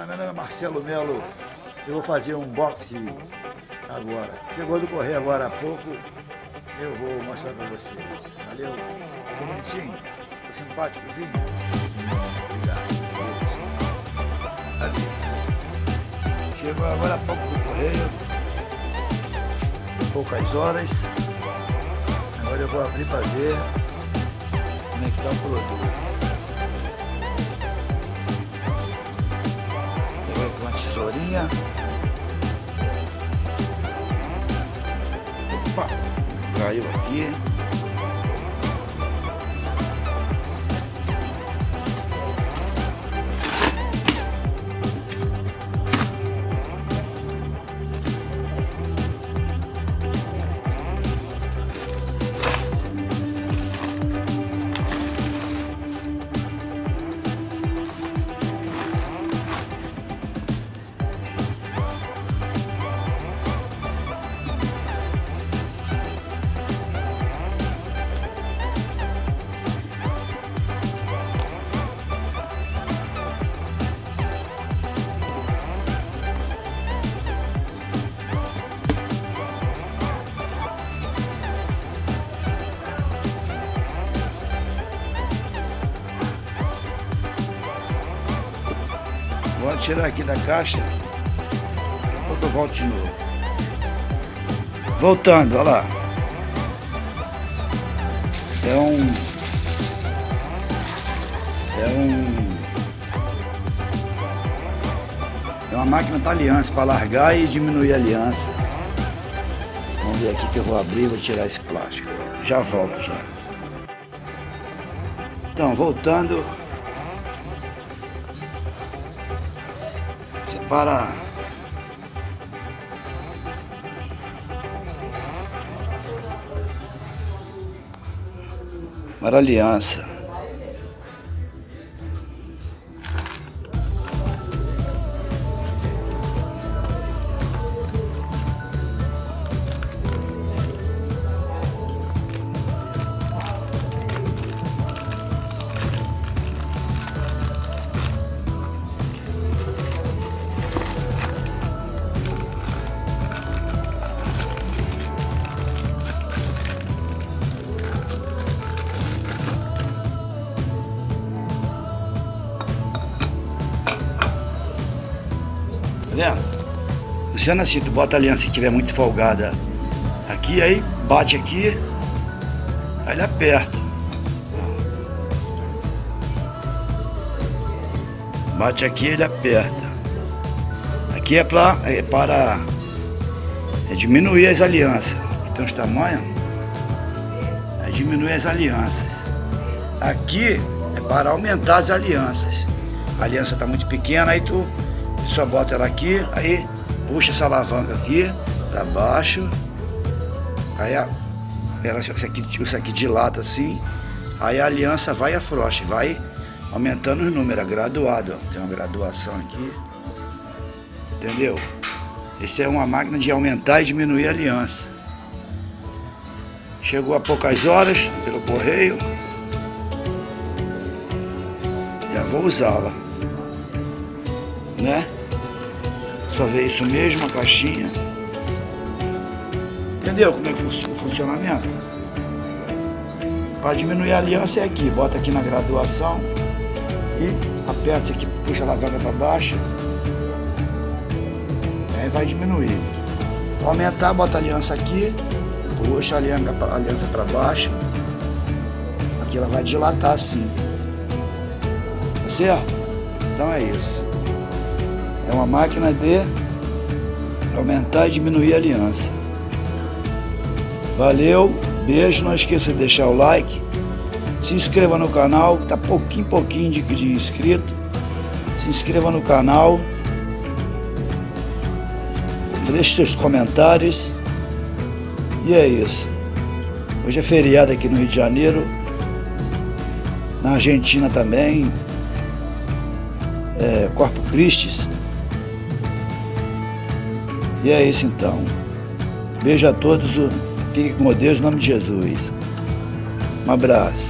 Meu nome é Marcelo Melo. Eu vou fazer um boxe agora. Chegou do correr agora há pouco. Eu vou mostrar para vocês. Valeu. Bonitinho? Simpáticozinho? Obrigado. Chegou agora há pouco do correio. Poucas horas. Agora eu vou abrir para ver como é que tá o produto. Tesourinha. Opa, caiu aqui. Tirar aqui da caixa. Depois eu volto de novo. Voltando, olha lá. É um... É um... É uma máquina para aliança, para largar e diminuir a aliança. Vamos ver aqui que eu vou abrir vou tirar esse plástico. Já volto já. Então, voltando, para para aliança. Funciona assim, tu bota a aliança se tiver muito folgada aqui, aí bate aqui, aí ele aperta. Bate aqui, ele aperta. Aqui é, pra, é para é diminuir as alianças. Aqui tem os tamanhos. É diminuir as alianças. Aqui é para aumentar as alianças. A aliança está muito pequena, aí tu só bota ela aqui, aí puxa essa alavanca aqui para baixo. Aí a, ela, isso, aqui, isso aqui dilata assim. Aí a aliança vai afrouxa, vai aumentando os números, é graduado. Ó. Tem uma graduação aqui. Entendeu? Esse é uma máquina de aumentar e diminuir a aliança. Chegou há poucas horas pelo correio. Já vou usá-la. Né? Só ver isso mesmo, a caixinha. Entendeu como é que o funcionamento? Para diminuir a aliança é aqui, bota aqui na graduação e aperta isso aqui, puxa a alavanca para baixo. Aí vai diminuir. Para aumentar, bota a aliança aqui, puxa a aliança para baixo. Aqui ela vai dilatar assim. Tá certo? Então é isso. É uma máquina de aumentar e diminuir a aliança. Valeu, beijo, não esqueça de deixar o like. Se inscreva no canal, que tá pouquinho, pouquinho de, de inscrito. Se inscreva no canal. Deixe seus comentários. E é isso. Hoje é feriado aqui no Rio de Janeiro. Na Argentina também. É, Corpo Christi. E é isso então. Beijo a todos, fique com Deus em nome de Jesus. Um abraço.